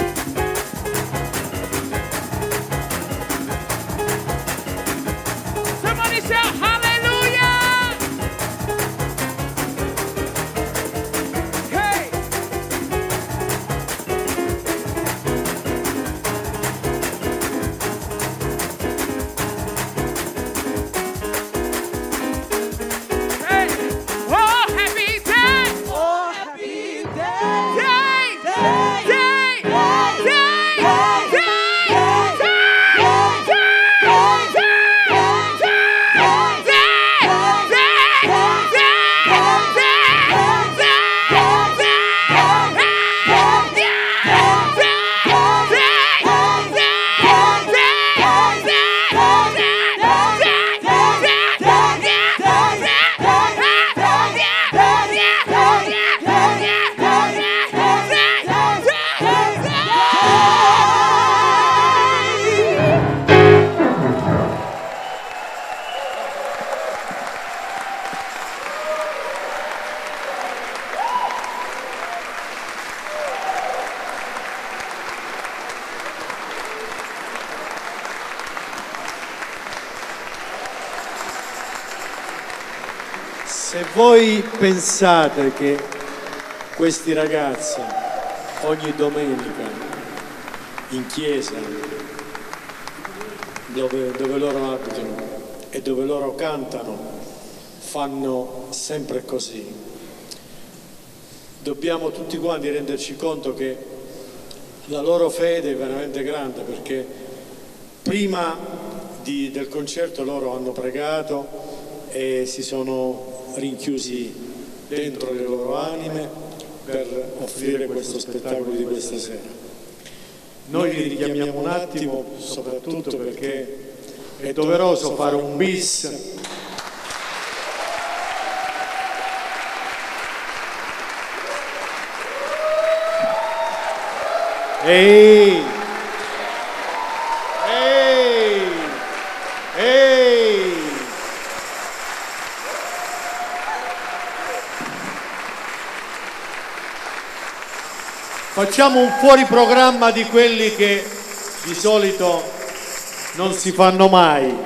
Pensate che questi ragazzi ogni domenica in chiesa dove, dove loro abitano e dove loro cantano fanno sempre così, dobbiamo tutti quanti renderci conto che la loro fede è veramente grande perché prima di- del concerto loro hanno pregato e si sono rinchiusi dentro le loro anime per offrire questo spettacolo di questa sera. Noi li richiamiamo un attimo, soprattutto perché è doveroso fare un bis Ehi! Ehi! Facciamo un fuori programma di quelli che di solito non si fanno mai.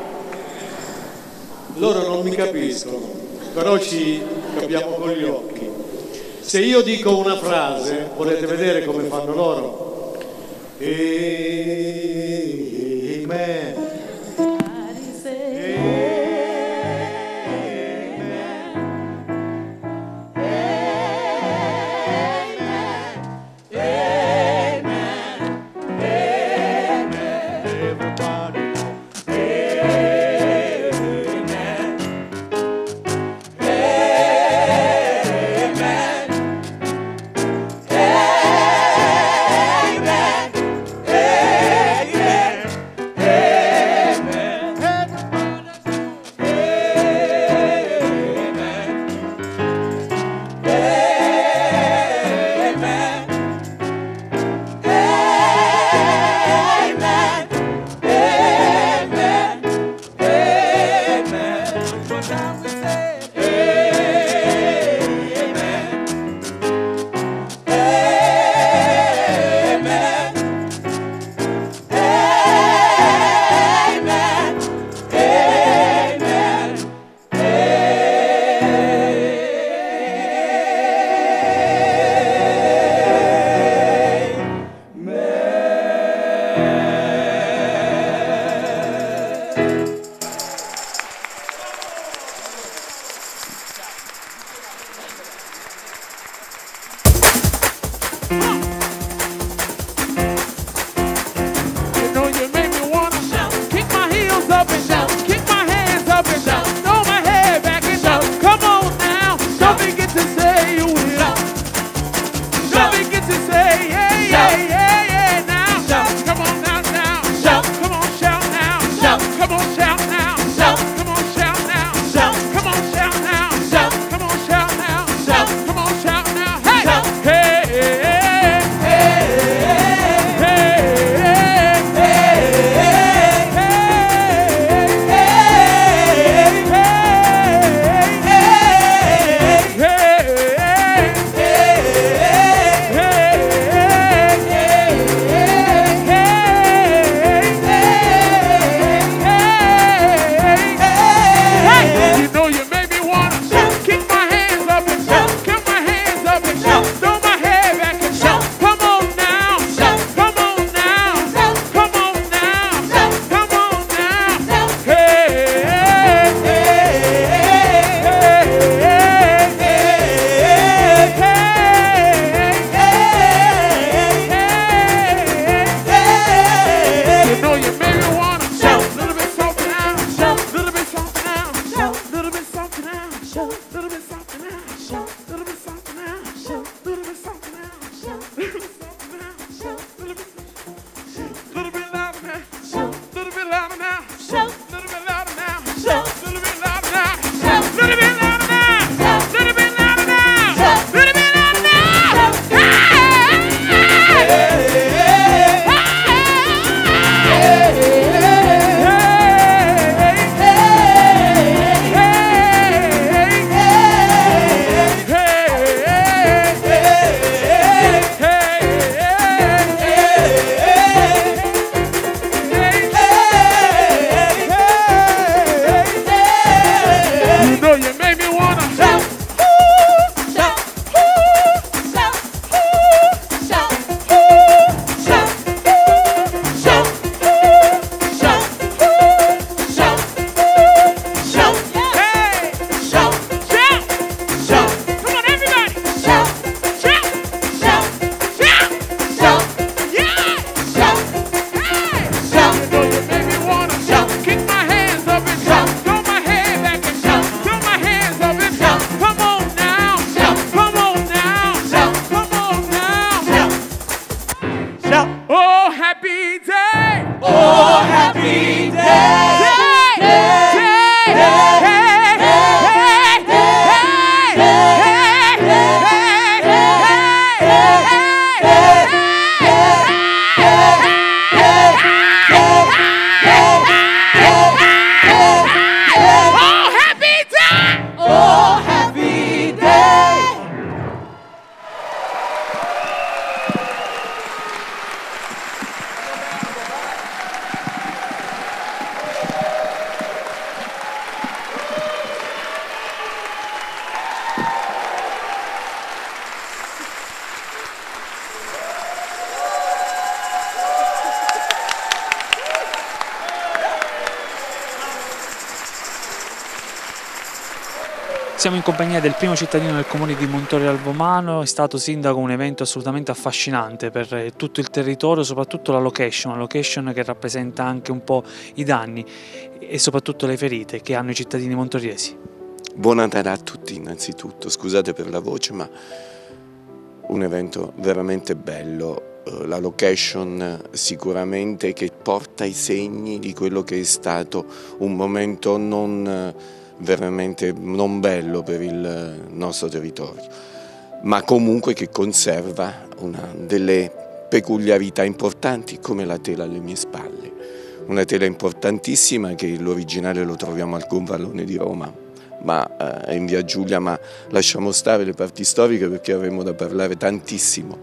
Loro non mi capiscono, però ci capiamo con gli occhi. Se io dico una frase, volete vedere come fanno loro? Amen. Compagnia del primo cittadino del comune di Montorio al Vomano, è stato sindaco un evento assolutamente affascinante per eh, tutto il territorio, soprattutto la location, una location che rappresenta anche un po' i danni e soprattutto le ferite che hanno i cittadini montoriesi. Buon Natale a tutti innanzitutto, scusate per la voce ma un evento veramente bello, Eh, la location sicuramente che porta i segni di quello che è stato un momento non veramente non bello per il nostro territorio, ma comunque che conserva una delle peculiarità importanti come la tela alle mie spalle. Una tela importantissima che l'originale lo troviamo al Gonfalone di Roma, ma eh, in via Giulia, ma lasciamo stare le parti storiche perché avremo da parlare tantissimo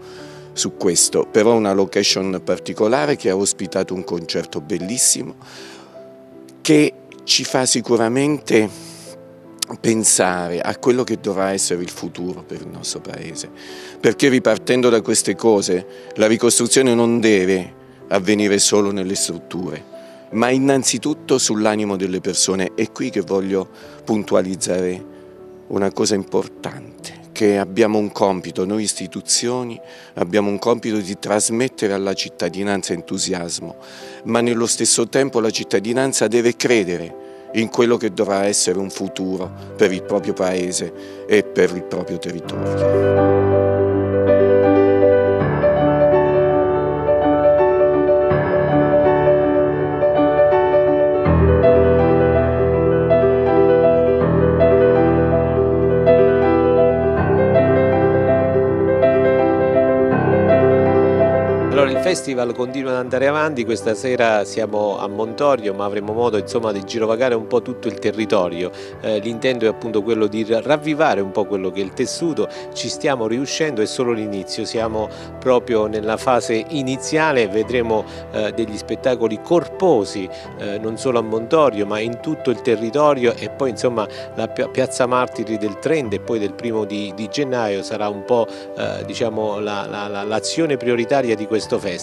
su questo, però una location particolare che ha ospitato un concerto bellissimo che ci fa sicuramente pensare a quello che dovrà essere il futuro per il nostro Paese, perché ripartendo da queste cose la ricostruzione non deve avvenire solo nelle strutture, ma innanzitutto sull'animo delle persone. È qui che voglio puntualizzare una cosa importante, che abbiamo un compito, noi istituzioni abbiamo un compito di trasmettere alla cittadinanza entusiasmo, ma nello stesso tempo la cittadinanza deve credere in quello che dovrà essere un futuro per il proprio paese e per il proprio territorio. Festival continua ad andare avanti, questa sera siamo a Montorio ma avremo modo insomma, di girovagare un po' tutto il territorio, Eh, l'intento è appunto quello di ravvivare un po' quello che è il tessuto, ci stiamo riuscendo, è solo l'inizio, siamo proprio nella fase iniziale, vedremo eh, degli spettacoli corposi eh, non solo a Montorio ma in tutto il territorio. E poi insomma la pi- piazza Martiri del 30 e poi del primo di, di gennaio sarà un po' eh, diciamo la- la- la- l'azione prioritaria di questo festival.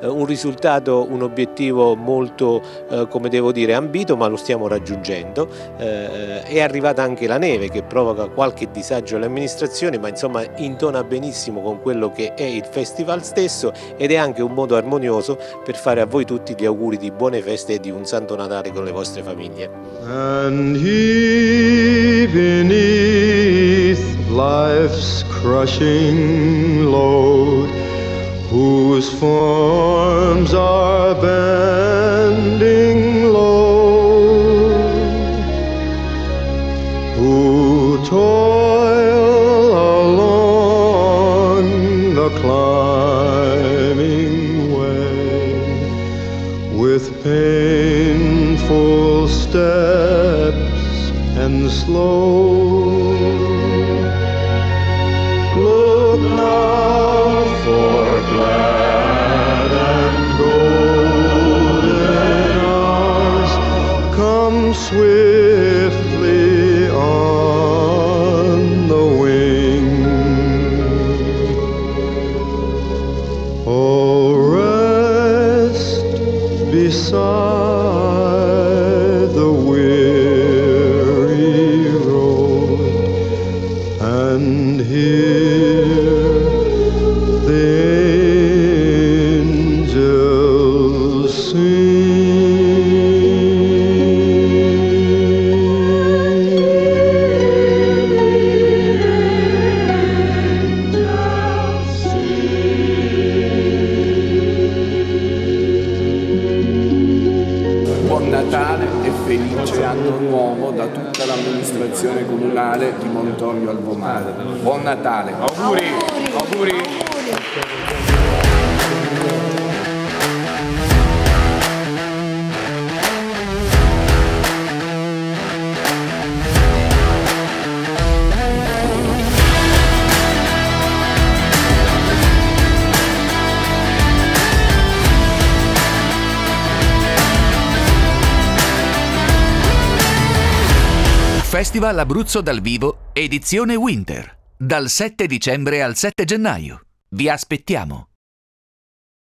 Eh, un risultato, un obiettivo molto, eh, come devo dire, ambito, ma lo stiamo raggiungendo. Eh, è arrivata anche la neve che provoca qualche disagio alle amministrazioni, ma insomma intona benissimo con quello che è il festival stesso ed è anche un modo armonioso per fare a voi tutti gli auguri di buone feste e di un Santo Natale con le vostre famiglie. And life's crushing load, whose forms are bending low, who toil along the climbing way with painful steps and slow. Natale. Auguri. Auguri. Festival Abruzzo dal vivo, edizione Winter, dal 7 dicembre al 7 gennaio. Vi aspettiamo!